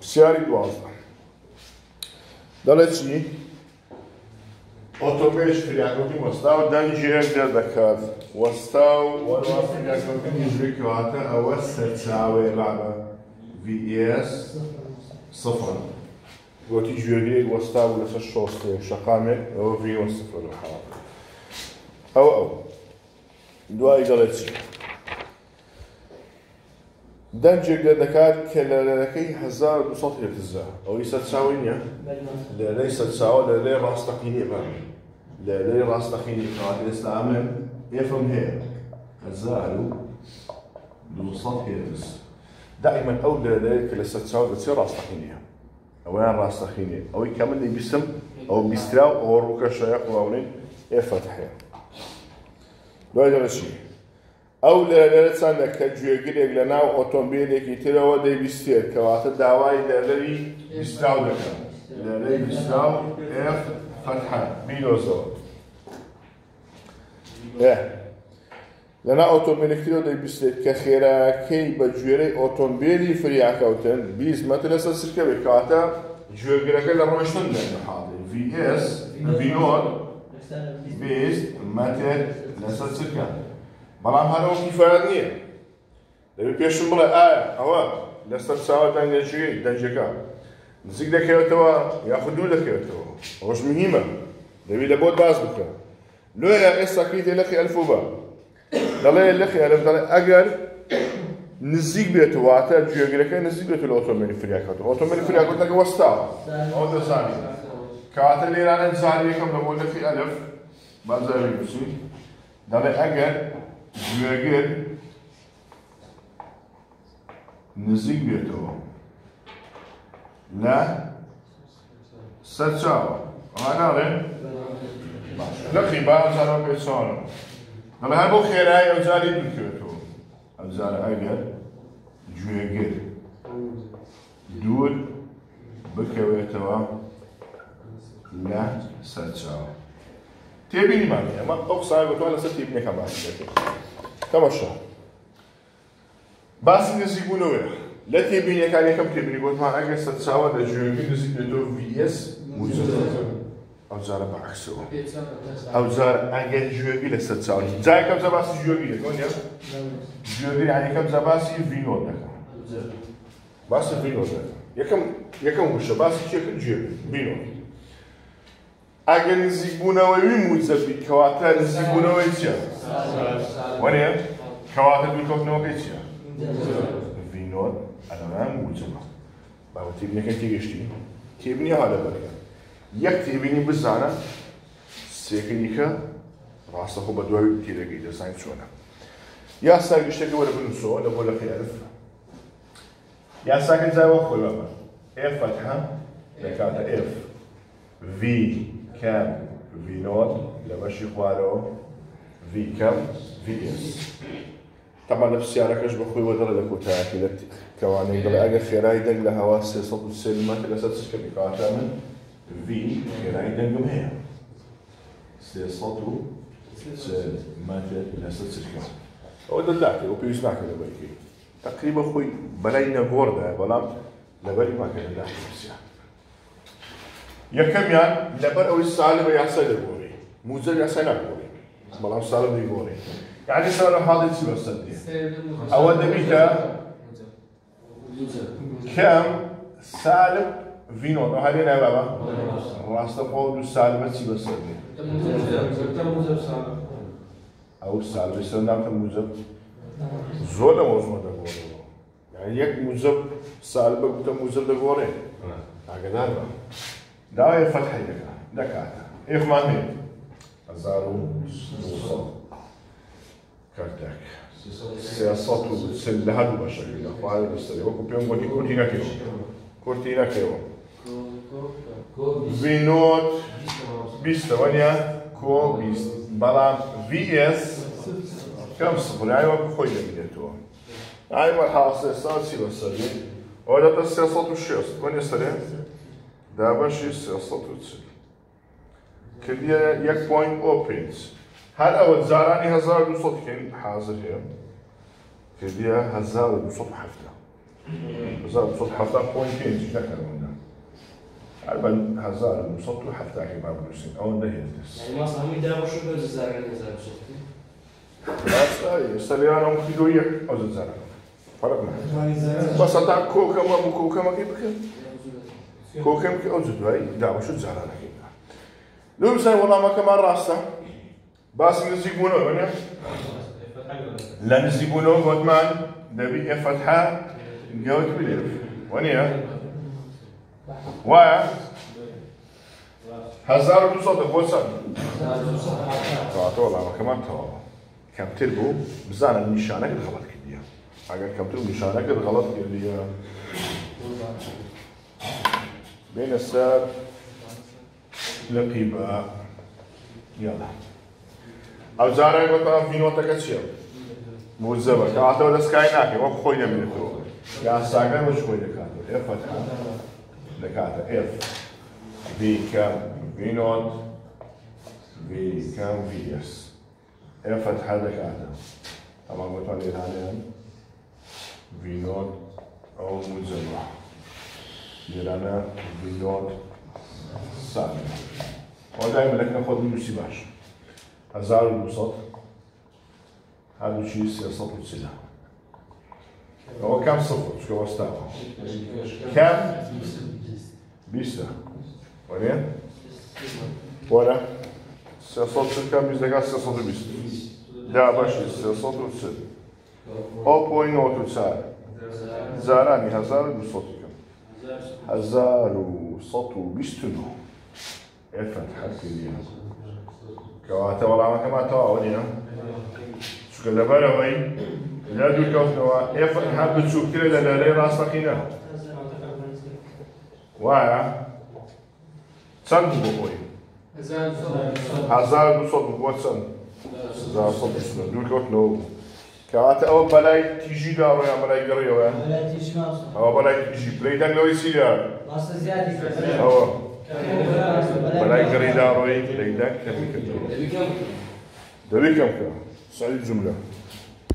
پرسیاری دوازدە دەڵێ چی؟ ئۆتۆمبیل شفریاکەوتی وەستا و دەنجێک دەر دەکات. وەستا و وەڕاستیاکەوتنی ژێکواتە ئەوە سەرچاوێڵانە VS سفر گوتی گوێریەک وەستا و لەسەر شۆستێک شەقامێک ئەوە V سفر حاڵ ئەو ئەو. دوای دەڵێت چی؟ دەنجێک لە دەکات کە لە لەرەکەی 1200 هرتزە ئەوەی سەر چاوی نییە؟ لە لەی سەر چاوە لە لێ بە لە لەی ڕاستەقینی کات ئێستا ئەمن ئێفم هەیە. 1200 هرتز دائما ئەو لە لەیە کە لە سەر چاو دەچێ ڕاستەقینیە ئەویان ڕاستەقینی ئەوەی کە من دەیبیستم ئەو بیسترا و ئەوە ڕووکە شەیە قوڵاونین ئێفەت هەیە. دوای دەڕێشی ئەو لە لەرە چندە کە گوێگرێک لە ناو ئۆتۆمبیلێکی ترەوە دەیبیستێت کەواتە داوای لەلەری بیستراو دەکەن لەلەی بیستراو ئف فەتحە بیرۆزەوە لەنا ئۆتۆمبیلێکترەوە دەیبیستێت کە خێراکەی بە گوێرەی ئۆتۆمبیلی فریاکەوتن بیست مەتە لەسەر سرکەوێت کاتە گوێگرەکە لە ڕۆشتن لە حاڵی VS بینۆر بیست مەتر لەسەر سرکە. بەڵام هەرەوە کیفاەت نییە دەبێت پێشم بڵێ ئایا ئەوە لەسەر چاوە دەنگەژی دەنجەکە نزیک دەکەوێتەوە یاخود دوو دەکەوێتەوە ئەوش مهمە دەبێت لە بۆت باز بکە لۆیە ئێستا کەیتێ لەخی بە دەڵێ لەخی ئەلف دەڵێ ئەگەر نزیک بێتەوە واتە گوێگرەکە نزیک بێت لە ئۆتۆمبیلی فریاکەوت ئۆتۆمبیلی فریاکەوتەکە وەستاوە ئەو دەزانی کاتە لێرانە زاری یەکەم لە بۆ لەخی ئەلف بازاری بچی دەڵێ ئەگەر گوێگر نزیک بێتەوە. لە سەر چاوە ئەماناڵێ لە خیبازار پێ ساڵە. دەڵ هەر بۆ خێرای ئەوجاری دوکرێتەوە ئەوزارە ئەگەر گوێگر دوور بکەوێتەوە لە سەر چاوە تێبینیمان ئەمە ئەو قسای بەتوان لەسەر تێبینەکە باش دەکەێت تەمەشا باسی نزیکبوونەوەی لە تێبینیەکان یەکەم تێبینی گوتمان ئەگەر سەر چاوە لە ژێگی نزیک بێتەوە VS ئەو جارە بەعکسەوە ئەو جار ئەگەر ژێگی لە سەر چاوی جایەکەم زە باسی ژێگی دەکەن ژێگی یەکەم زە باسی ڤینۆ دەکەن باسی ڤینۆ دەکەن یەکەم یەکەم وشە باسی چێکە ژێگی ڤینۆ ئەگەر نزیکبوونەوەی موزەبی کەواتە نزیکبوونەوەی چیە؟ وەرێ کەواتە دوورکەوتنەوەکەی چیە؟ ڤینۆر ئەلەمان موجەبە باوە تێبینەکە تێگەشتی تێبینی هەڵە بەرگە یەک تێبینی بزانە سێکەنیکە ڕاستەخۆ بە دوای تێرەگەی دەزانین چۆنە یاسا گشتەکە وەرە بنووسەوە لە بۆ لە خێرف یاساکە جاوە خۆی بەبە ئف فەتحە دەکاتە ئف V کەم V0 لە بەشی خوارەوە V کەم VS تەمان لە پرسیارەکەش بە خۆی وەدەڵە لە کۆتایەکی لە کەوانەی دەڵێ ئەگەر خێرای دەنگ لە هەوا سێ سلمەکە لەسەر چکە بکاتە من V خێرای دەنگم هەیە سێ مەتر لەسەر چکە ئەوە دەداتێ و پێویست ناکە لە بەرکی تقریبا خۆی بەلای نەگۆڕدا بەڵام لەبەری ماکە لەداتی پرسیار یەکەمیان لەبەر ئەوەی ساڵی بە یاسای دەگۆڕی موزە یاسای ناگۆڕی بەڵام ساڵم دەیگۆڕی یعنی سەر حاڵی چی بەسەر دێ ئەوە دەبیتە کەم سالب ڤینۆ هەرێ نابە ڕاستە خۆ دو سالمە چی بەسەر دێ ئەو سالبی سەر نامکە موزب زۆر لە مۆزمە دەگۆڕەوە یەک موزب سال بە گوتە موزب دەگۆڕێ ئاگدار بە داوای فەتحی دەکات دەکاتە ئێخمان هێ هزار و کردێک سیاسەت و سل لە هەردوو بەشەکەی لەخوای دەستەری وەکو پێم گوتی کورتی نەکەیەوە کورتی نەکەیەوە زینۆت بیستەوەنیە کۆ بیست. بەڵام VS کەم سپلایوە خۆی دەبیێتەوە ئایمە حاسێ ساسی بەسەری ئەو لە دە سێ شێست وەنێ سەرێ دابەشی سێسەد و چل کردیە یەک پوین ئۆ پێنج هەر ئەوە جارانی هزار دوسەد کەین حاضر هەیە کردیە هزار دوسەد هەفتە هزار بصوت حتى بوينتين شكرا منا البن هزار بصوت حتى كبار بلوسين أو ده هيدس يعني ما صار ميدا وشو بيوز الزرقاء نزل بصوتي لا يستليانا مخيلوية أو زرزارة فرق معه کۆکەم کە ئەو جدوایی داوەش جارانەکەی لەو بزان وەڵامەکەمان ڕاستە؟ باسی نزیک بوونەوە بنێ؟ لە نزیک بوونەوە گوتمان دەبی ئێفەتها گەوت بێ وەنیە؟ وایە؟ هزار و دوسە دەبۆ چەند تەواتە وەڵامەکەمان تەواوە. کەمتر بوو بزانە نیشانەکە خەڵەت کردیە. ئەگەر کەمتر نیشانەکە غەڵەت کردیە. بين السار لقيبة يلا. أو زارا يقول فينو تكسيو موزبا كاتو دس كايناكي وقت خوينا من تو. يا ساقا مش خوينا كاتو اف فتحة لكاتا اف في كام في نوت في كام في اس اف فتحة لكاتا طبعا قلت لي حاليا في نوت او موزبا يرانا في نوت سالم ودائما لك ناخذ منه سباش هزار الوسط هذا شيء سياسة وسلاح هو كم صفر شو هو استوى كم بيستا وين ولا سياسة كم بيستا كم سياسة بيستا ده باش سياسة وسلاح هزار هزار وسط وبيستنو الفتحة كلية كواتا والله ما كما تواوني شو كذا وين لا دول كوتنوا اف حاب تشوف كده لا لا راس فقينا. وايا. سند بوي. هزار دو صوت بوت سند. هزار صوت سند. دول كوتنوا كواتا أو بلاي تيجي دارو يا بلاي قريو يا ولا تشماس أو بلاي تيجي بلاي دان لو يصير راس زيادة أو بلاي قري دارو بلاي